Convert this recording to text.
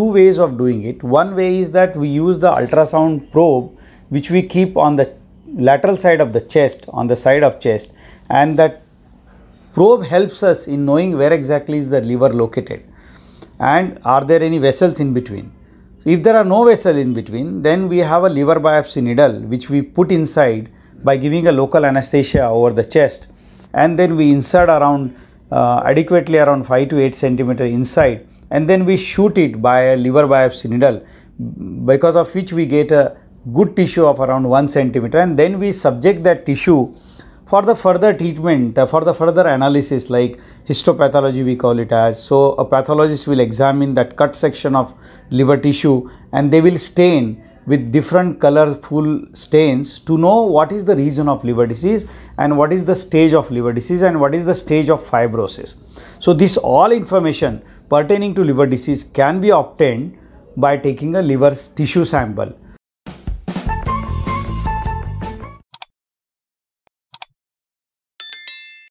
two ways of doing it. One way is that we use the ultrasound probe which we keep on the lateral side of the chest, on the side of chest and that probe helps us in knowing where exactly is the liver located and are there any vessels in between. If there are no vessels in between, then we have a liver biopsy needle which we put inside by giving a local anesthesia over the chest and then we insert around uh, adequately around 5 to 8 centimeter inside and then we shoot it by a liver biopsy needle because of which we get a good tissue of around 1 centimeter and then we subject that tissue for the further treatment, uh, for the further analysis like histopathology we call it as. So, a pathologist will examine that cut section of liver tissue and they will stain with different colorful stains to know what is the region of liver disease and what is the stage of liver disease and what is the stage of fibrosis. So, this all information pertaining to liver disease can be obtained by taking a liver tissue sample